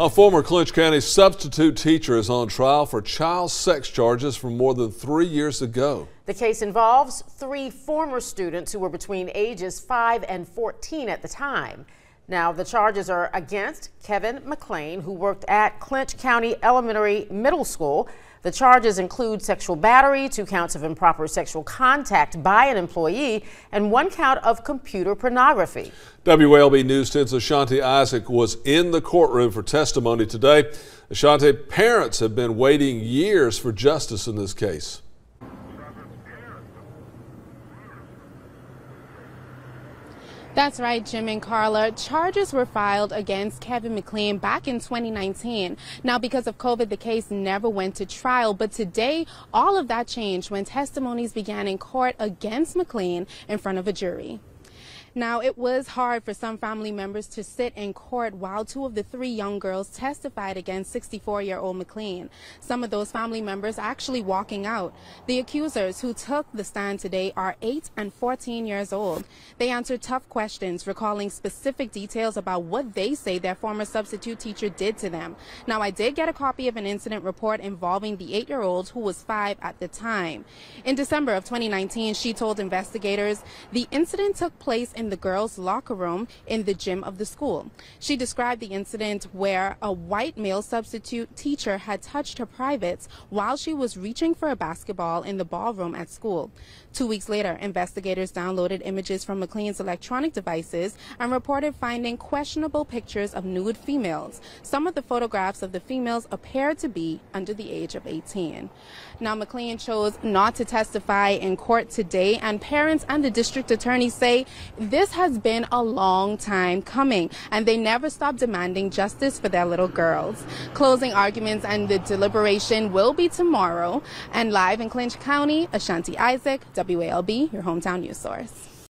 A former Clinch County substitute teacher is on trial for child sex charges from more than three years ago. The case involves three former students who were between ages 5 and 14 at the time. Now, the charges are against Kevin McLean, who worked at Clinch County Elementary Middle School. The charges include sexual battery, two counts of improper sexual contact by an employee, and one count of computer pornography. WALB News 10's Ashanti Isaac was in the courtroom for testimony today. Ashanti, parents have been waiting years for justice in this case. That's right, Jim and Carla. Charges were filed against Kevin McLean back in 2019. Now, because of COVID, the case never went to trial. But today, all of that changed when testimonies began in court against McLean in front of a jury. Now, it was hard for some family members to sit in court while two of the three young girls testified against 64 year old McLean. Some of those family members actually walking out. The accusers who took the stand today are 8 and 14 years old. They answered tough questions, recalling specific details about what they say their former substitute teacher did to them. Now, I did get a copy of an incident report involving the eight year old who was five at the time. In December of 2019, she told investigators the incident took place in the girls' locker room in the gym of the school. She described the incident where a white male substitute teacher had touched her privates while she was reaching for a basketball in the ballroom at school. Two weeks later, investigators downloaded images from McLean's electronic devices and reported finding questionable pictures of nude females. Some of the photographs of the females appeared to be under the age of 18. Now, McLean chose not to testify in court today, and parents and the district attorney say this has been a long time coming, and they never stop demanding justice for their little girls. Closing arguments and the deliberation will be tomorrow. And live in Clinch County, Ashanti Isaac, WALB, your hometown news source.